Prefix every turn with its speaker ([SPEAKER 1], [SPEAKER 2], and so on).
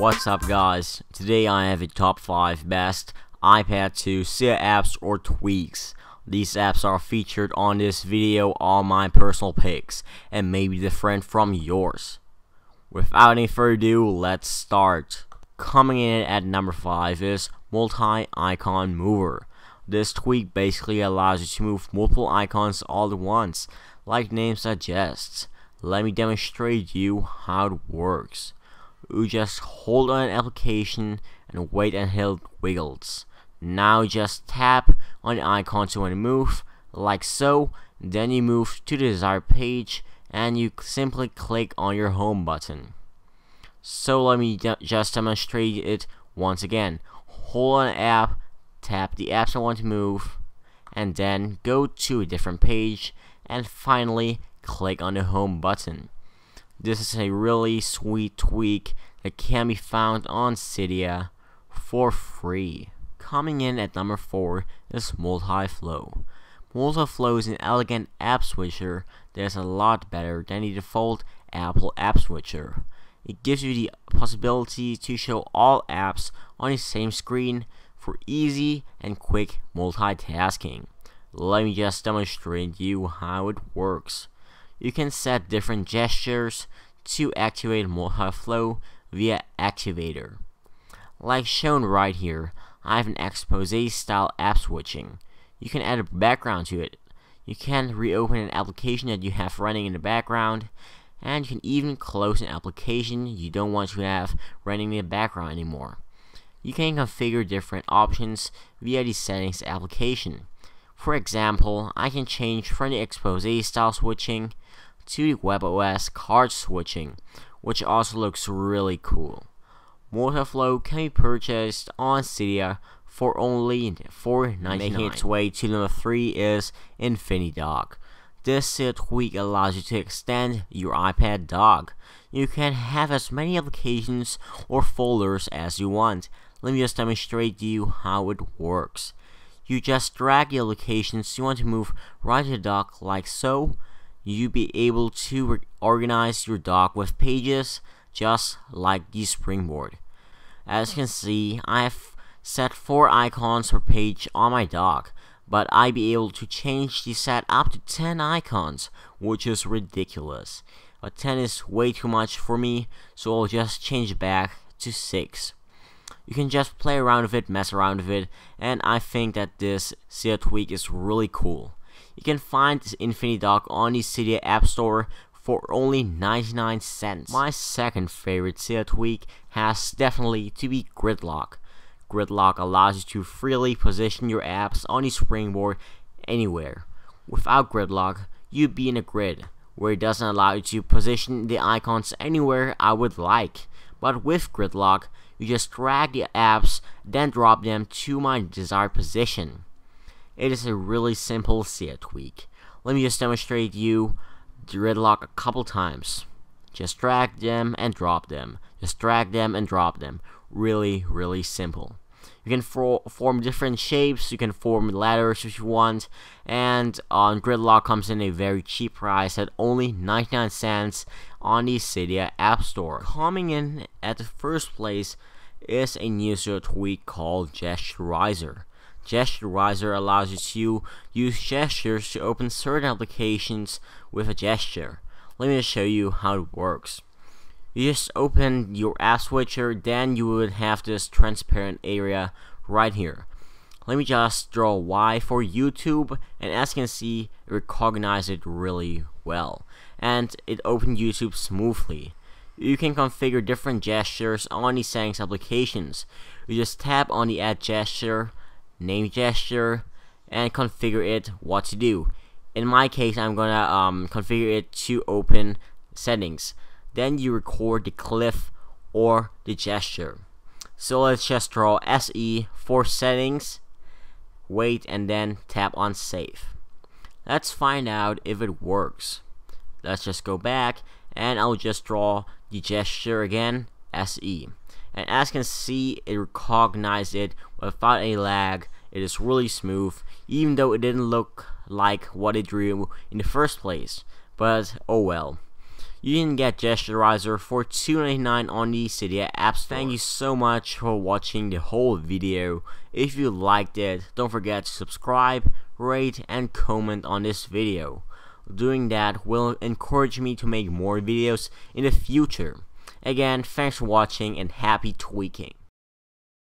[SPEAKER 1] What's up guys? Today I have a top 5 best iPad 2 Cydia apps or tweaks. These apps are featured on this video on my personal picks and may be different from yours. Without any further ado, let's start. Coming in at number 5 is Multi-Icon Mover. This tweak basically allows you to move multiple icons all at once, like name suggests. Let me demonstrate you how it works. You just hold on an application and wait until it wiggles. Now just tap on the icon to move, like so, then you move to the desired page and you simply click on your home button. So let me just demonstrate it once again. Hold on an app, tap the apps I want to move, and then go to a different page, and finally click on the home button. This is a really sweet tweak that can be found on Cydia for free. Coming in at number 4 is Multiflow. Multiflow is an elegant app switcher that is a lot better than the default Apple app switcher. It gives you the possibility to show all apps on the same screen for easy and quick multitasking. Let me just demonstrate you how it works. You can set different gestures to activate multi-flow via Activator. Like shown right here, I have an expose style app switching. You can add a background to it. You can reopen an application that you have running in the background, and you can even close an application you don't want to have running in the background anymore. You can configure different options via the settings application. For example, I can change from the expose style switching to the WebOS card switching, which also looks really cool. Multiflow can be purchased on Cydia for only $4.99. Making its way to number 3 is InfiniDock. This tweak allows you to extend your iPad dock. You can have as many applications or folders as you want. Let me just demonstrate to you how it works. You just drag the locations you want to move right to the dock like so. You'll be able to organize your dock with pages just like the springboard. As you can see, I have set 4 icons per page on my dock, but I'll be able to change the set up to 10 icons, which is ridiculous. But 10 is way too much for me, so I'll just change back to 6. You can just play around with it, mess around with it, and I think that this Cydia tweak is really cool. You can find this Infinity Dock on the Cydia App Store for only 99 cents. My second favorite Cydia tweak has definitely to be Gridlock. Gridlock allows you to freely position your apps on the springboard anywhere. Without Gridlock, you'd be in a grid, where it doesn't allow you to position the icons anywhere I would like. But with Gridlock, you just drag the apps, then drop them to my desired position. It is a really simple Cydia tweak. Let me just demonstrate you the gridlock a couple times. Just drag them and drop them. Just drag them and drop them. Really, really simple. You can for form different shapes, you can form ladders if you want, and um, Gridlock comes in a very cheap price at only 99 cents on the Cydia App Store. Coming in at the first place is a new tweak called Gesturizer. Gesturizer allows you to use gestures to open certain applications with a gesture. Let me show you how it works. You just open your app switcher, then you would have this transparent area right here. Let me just draw Y for YouTube, and as you can see, it recognized it really well. And it opened YouTube smoothly. You can configure different gestures on the settings applications. You just tap on the add gesture, name gesture, and configure it what to do. In my case, I'm gonna um, configure it to open settings. Then you record the clip or the gesture. So let's just draw SE for settings, wait, and then tap on save. Let's find out if it works. Let's just go back, and I'll just draw the gesture again, SE and as you can see it recognized it without a lag it is really smooth even though it didn't look like what it drew in the first place but oh well You can get Gesturizer for $2.99 on the Cydia App Store. Thank you so much for watching the whole video. If you liked it, don't forget to subscribe, rate, and comment on this video. Doing that will encourage me to make more videos in the future. Again, thanks for watching and happy tweaking.